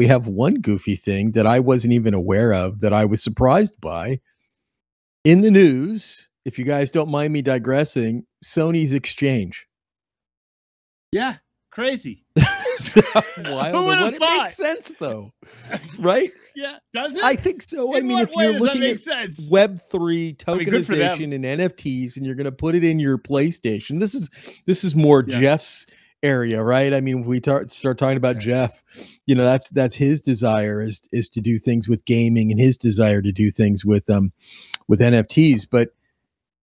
we have one goofy thing that I wasn't even aware of that I was surprised by in the news. If you guys don't mind me digressing, Sony's exchange. Yeah, crazy. Wild, but it makes sense though, right? Yeah, does it? I think so. In I mean, if you're looking at sense? Web three I mean, good for them. tokenization and NFTs, and you're going to put it in your PlayStation. This is this is more Yeah. Geoff's area, right? I mean, if we tar- start talking about Geoff, you know, that's that's his desire is is to do things with gaming, and his desire to do things with um with NFTs. But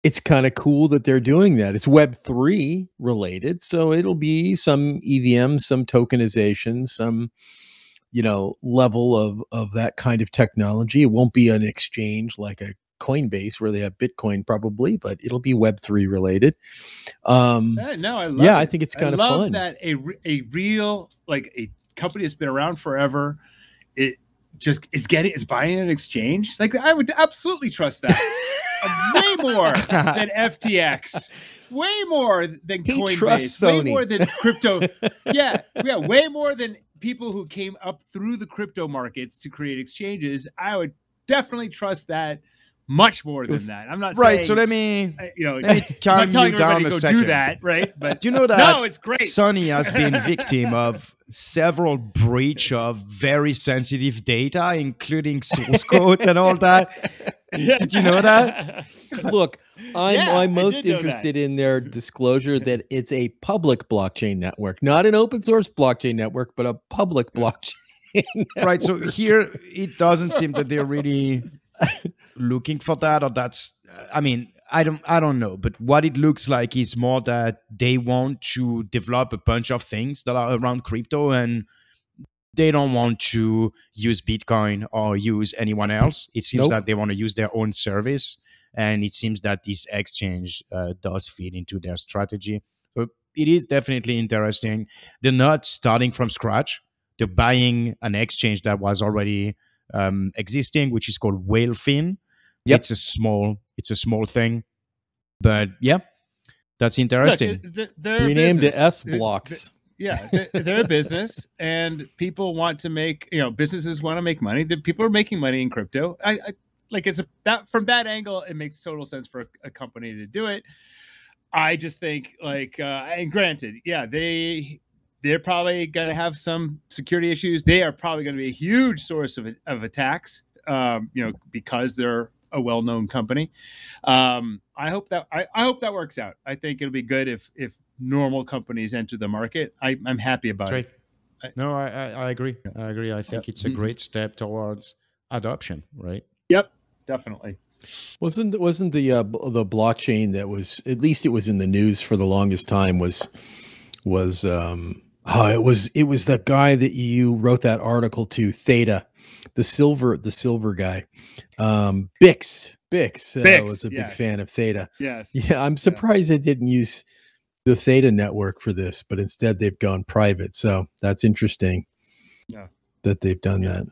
it's kind of cool that they're doing that. It's Web three related, so it'll be some EVM, some tokenization, some you know level of of that kind of technology. It won't be an exchange like a Coinbase where they have Bitcoin probably, but it'll be Web three related. Um, Yeah, no, I love yeah, it. I think it's I kind of love fun. that a a real like a company that's been around forever, it just is getting is buying an exchange. Like I would absolutely trust that way more than FTX, way more than He Coinbase, way more than crypto. yeah, yeah, way more than people who came up through the crypto markets to create exchanges. I would definitely trust that much more than was- that. I'm not Right. So let me uh, you know, let me I'm calm telling you down a to go second. do that, right? But Do you know that no, it's great. Sony has been victim of several breach of very sensitive data, including source codes and all that. Did you know that? Look, I'm Yeah, I I'm most did know that. interested in their disclosure that it's a public blockchain network, not an open source blockchain network, but a public blockchain. right. So here it doesn't seem that they're really looking for that, or that's. I mean, I don't. I don't know. But what it looks like is more that they want to develop a bunch of things that are around crypto and. They don't want to use Bitcoin or use anyone else. It seems Nope. that they want to use their own service, and it seems that this exchange uh, does fit into their strategy. So it is definitely interesting. They're not starting from scratch they're buying an exchange that was already um, existing, which is called Whalefin. Yep. It's a small, it's a small thing, but yeah, that's interesting. it- th- they're a Renamed to. S.BLOX. Yeah, they- they're a business, and people want to make you know businesses want to make money. The people are making money in crypto. I, I like it's a that from that angle, it makes total sense for a, a company to do it. I just think like, uh, and granted, yeah, they they're probably going to have some security issues. They are probably going to be a huge source of of attacks. Um, you know, because they're a well-known company. Um, I hope that I, I hope that works out. I think it'll be good if if normal companies enter the market. I, I'm happy about Right. it. No, I, I, I agree. I agree. I think it's a Mhm. great step towards adoption, right? Yep, definitely. Wasn't wasn't the uh, the blockchain that was at least it was in the news for the longest time was was um oh, it was it was the guy that you wrote that article to Theta, the silver the silver guy, um Bix Bix, uh, was a big yes. fan of Theta. Yes. Yeah, I'm surprised they didn't use the Theta network for this, but instead they've gone private. So that's interesting. Yeah. that they've done Yeah. that.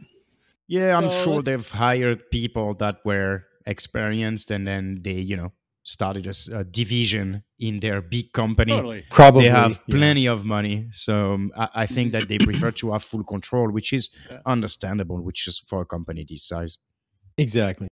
Yeah, I'm So sure let's- they've hired people that were experienced and then they, you know, started a, s- a division in their big company. Totally. Probably they have yeah. plenty of money. So um, I, I think that they prefer to have full control, which is Yeah. understandable, which is for a company this size. Exactly.